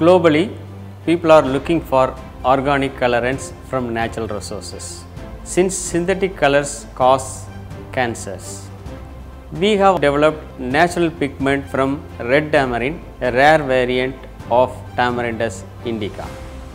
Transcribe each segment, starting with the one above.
Globally, people are looking for organic colorants from natural resources. Since synthetic colors cause cancers, we have developed natural pigment from red tamarind, a rare variant of Tamarindus indica.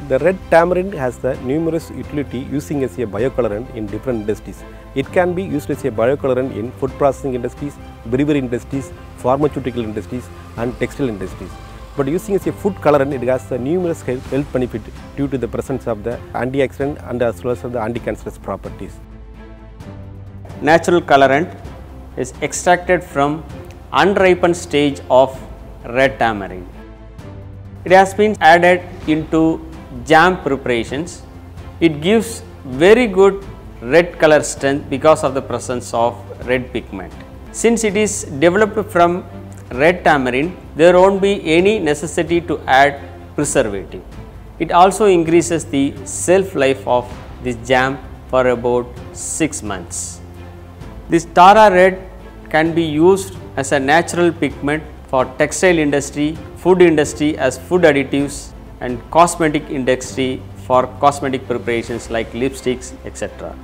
The red tamarind has the numerous utility using as a biocolorant in different industries. It can be used as a biocolorant in food processing industries, brewery industries, pharmaceutical industries and textile industries. But using as a food colorant, it has the numerous health, health benefit due to the presence of the antioxidant and as well as the anti-cancerous properties. Natural colorant is extracted from unripened stage of red tamarind. It has been added into jam preparations. It gives very good red color strength because of the presence of red pigment. Since it is developed from red tamarind, there won't be any necessity to add preservative. It also increases the shelf life of this jam for about 6 months. This Tara red can be used as a natural pigment for textile industry, food industry as food additives and cosmetic industry for cosmetic preparations like lipsticks etc.